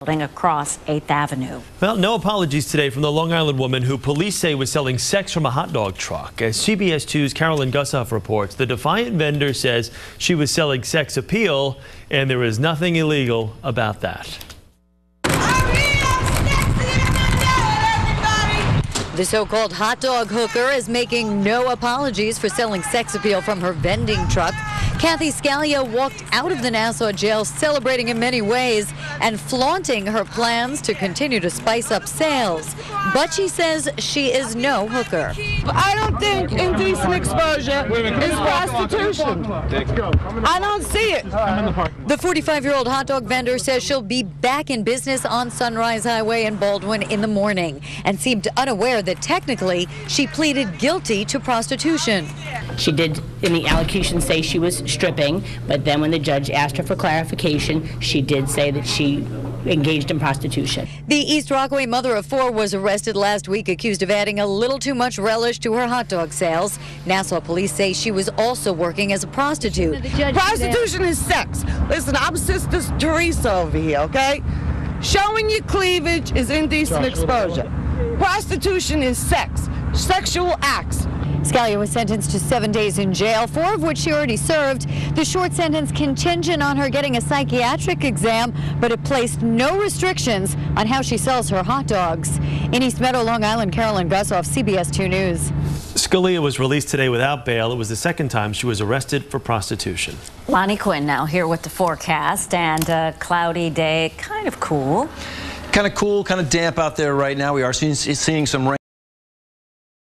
building across 8th Avenue. Well, no apologies today from the Long Island woman who police say was selling sex from a hot dog truck. As CBS 2's Carolyn Gusoff reports, the defiant vendor says she was selling sex appeal, and there is nothing illegal about that. The so-called hot dog hooker is making no apologies for selling sex appeal from her vending truck. Kathy Scalia walked out of the Nassau jail celebrating in many ways and flaunting her plans to continue to spice up sales. But she says she is no hooker. I don't think indecent exposure is prostitution. I don't see it. The 45-year-old hot dog vendor says she'll be back in business on Sunrise Highway in Baldwin in the morning and seemed unaware that technically she pleaded guilty to prostitution. She did in the allocution say she was stripping, but then when the judge asked her for clarification, she did say that she engaged in prostitution. The East Rockaway mother of four was arrested last week accused of adding a little too much relish to her hot dog sales. Nassau police say she was also working as a prostitute. Prostitution is sex. Listen, I'm Sister Teresa over here, okay? Showing your cleavage is indecent exposure. Prostitution is sex, sexual acts. Scalia was sentenced to seven days in jail, four of which she already served. The short sentence contingent on her getting a psychiatric exam, but it placed no restrictions on how she sells her hot dogs. In East Meadow, Long Island, Carolyn Gusoff, CBS 2 News. Scalia was released today without bail. It was the second time she was arrested for prostitution. Lonnie Quinn now here with the forecast and a cloudy day, kind of cool. Kind of cool, kind of damp out there right now. We are seeing, seeing some rain.